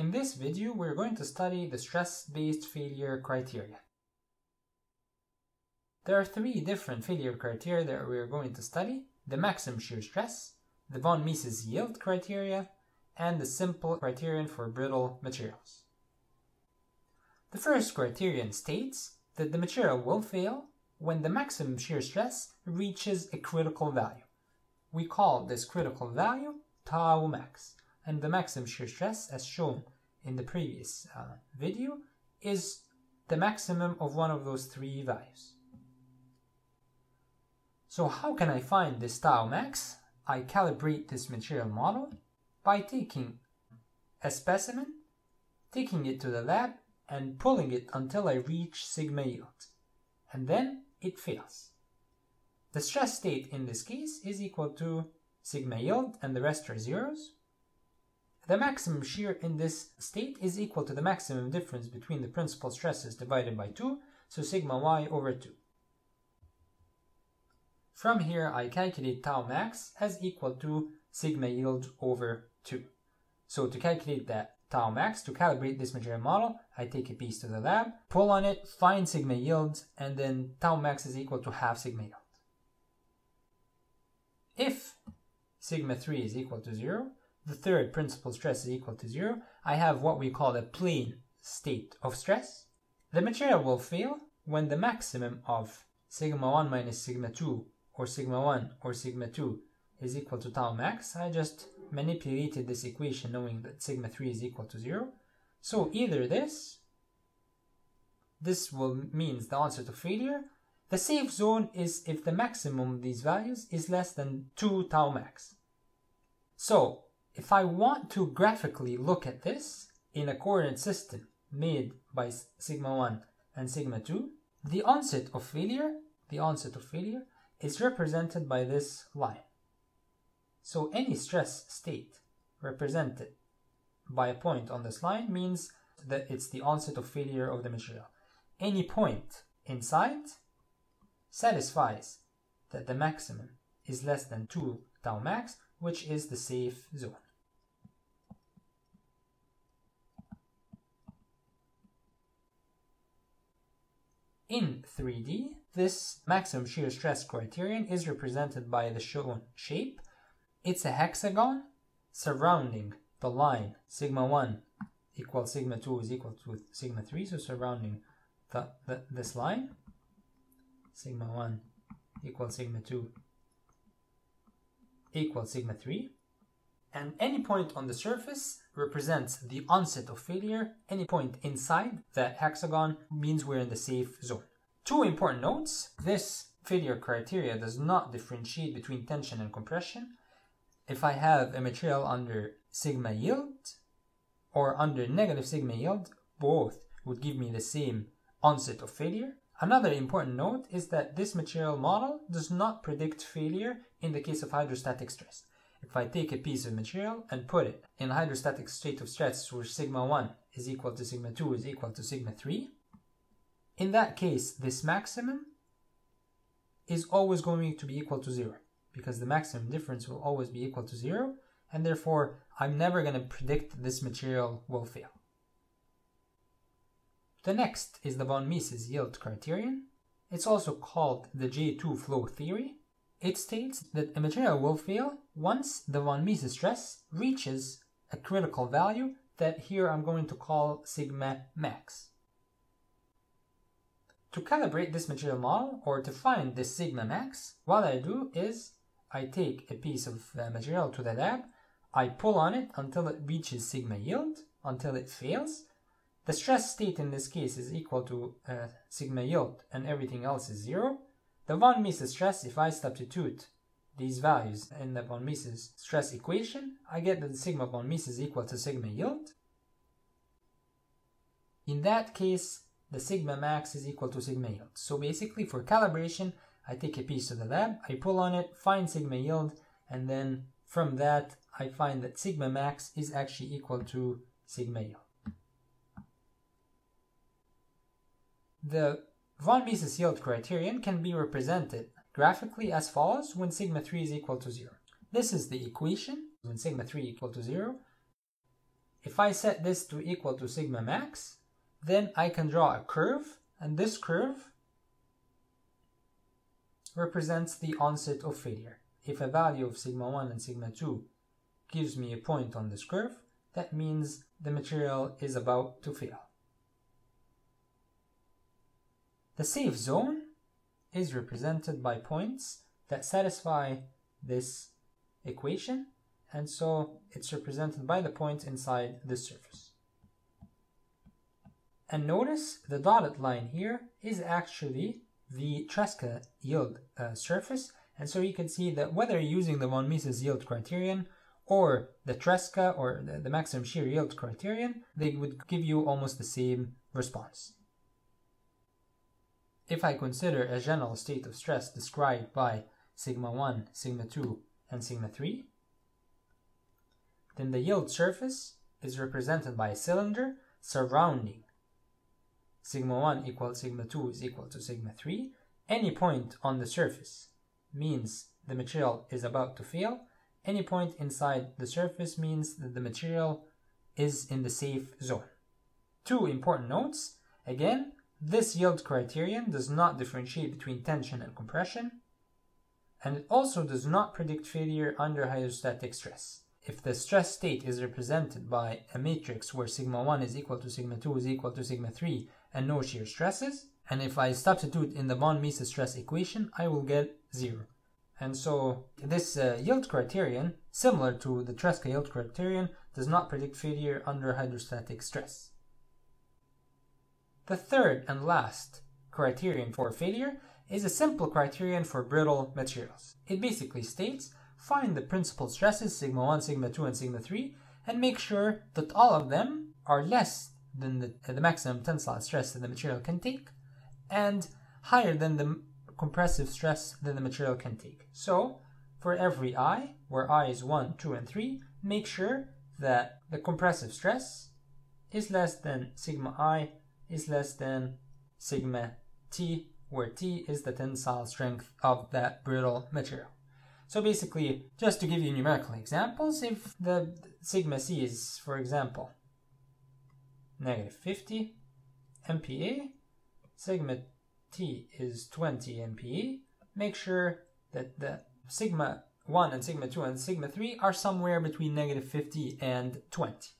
In this video, we're going to study the stress-based failure criteria. There are three different failure criteria that we're going to study, the maximum shear stress, the von Mises yield criteria, and the simple criterion for brittle materials. The first criterion states that the material will fail when the maximum shear stress reaches a critical value. We call this critical value tau max, and the maximum shear stress, as shown in the previous uh, video, is the maximum of one of those three values. So how can I find this tau max? I calibrate this material model by taking a specimen, taking it to the lab, and pulling it until I reach sigma yield. And then it fails. The stress state in this case is equal to sigma yield and the rest are zeros. The maximum shear in this state is equal to the maximum difference between the principal stresses divided by 2, so sigma y over 2. From here I calculate tau max as equal to sigma yield over 2. So to calculate that tau max, to calibrate this material model, I take a piece to the lab, pull on it, find sigma yield, and then tau max is equal to half sigma yield. If sigma 3 is equal to 0, the third principal stress is equal to 0, I have what we call a plane state of stress. The material will fail when the maximum of sigma 1 minus sigma 2 or sigma 1 or sigma 2 is equal to tau max. I just manipulated this equation knowing that sigma 3 is equal to 0. So either this, this will means the answer to failure. The safe zone is if the maximum of these values is less than 2 tau max. So if I want to graphically look at this in a coordinate system made by sigma 1 and sigma 2, the onset of failure, the onset of failure is represented by this line. So any stress state represented by a point on this line means that it's the onset of failure of the material. Any point inside satisfies that the maximum is less than 2 tau max, which is the safe zone. In 3D, this maximum shear stress criterion is represented by the shown shape. It's a hexagon surrounding the line sigma 1 equals sigma 2 is equal to sigma 3, so surrounding the, the, this line, sigma 1 equals sigma 2 equals sigma 3. And any point on the surface represents the onset of failure. Any point inside the hexagon means we're in the safe zone. Two important notes. This failure criteria does not differentiate between tension and compression. If I have a material under sigma yield or under negative sigma yield, both would give me the same onset of failure. Another important note is that this material model does not predict failure in the case of hydrostatic stress. If I take a piece of material and put it in a hydrostatic state of stress where sigma 1 is equal to sigma 2 is equal to sigma 3, in that case, this maximum is always going to be equal to 0 because the maximum difference will always be equal to 0 and therefore I'm never going to predict this material will fail. The next is the von Mises yield criterion. It's also called the J2 flow theory. It states that a material will fail once the von Mises stress reaches a critical value that here I'm going to call sigma max. To calibrate this material model or to find this sigma max, what I do is I take a piece of uh, material to the lab, I pull on it until it reaches sigma yield, until it fails. The stress state in this case is equal to uh, sigma yield and everything else is zero. The von Mises stress, if I substitute these values in the von Mises stress equation, I get that the sigma von Mises is equal to sigma yield. In that case, the sigma max is equal to sigma yield. So basically for calibration, I take a piece of the lab, I pull on it, find sigma yield, and then from that I find that sigma max is actually equal to sigma yield. The von Mises yield criterion can be represented graphically as follows when sigma 3 is equal to 0. This is the equation when sigma 3 equal to 0. if I set this to equal to sigma max, then I can draw a curve, and this curve represents the onset of failure. If a value of sigma 1 and sigma 2 gives me a point on this curve, that means the material is about to fail. The safe zone is represented by points that satisfy this equation and so it's represented by the points inside the surface. And notice the dotted line here is actually the Tresca yield uh, surface and so you can see that whether using the von Mises yield criterion or the Tresca or the, the maximum shear yield criterion, they would give you almost the same response. If I consider a general state of stress described by sigma 1, sigma 2, and sigma 3, then the yield surface is represented by a cylinder surrounding sigma 1 equals sigma 2 is equal to sigma 3. Any point on the surface means the material is about to fail. Any point inside the surface means that the material is in the safe zone. Two important notes. Again, this yield criterion does not differentiate between tension and compression, and it also does not predict failure under hydrostatic stress. If the stress state is represented by a matrix where sigma 1 is equal to sigma 2 is equal to sigma 3 and no shear stresses, and if I substitute in the von Mises stress equation, I will get 0. And so this uh, yield criterion, similar to the Tresca yield criterion, does not predict failure under hydrostatic stress. The third and last criterion for failure is a simple criterion for brittle materials. It basically states find the principal stresses sigma 1, sigma 2, and sigma 3 and make sure that all of them are less than the, uh, the maximum tensile stress that the material can take and higher than the compressive stress that the material can take. So for every i, where i is 1, 2, and 3, make sure that the compressive stress is less than sigma i is less than sigma t, where t is the tensile strength of that brittle material. So basically, just to give you numerical examples, if the sigma c is, for example, negative 50 MPa, sigma t is 20 MPa, make sure that the sigma 1 and sigma 2 and sigma 3 are somewhere between negative 50 and 20.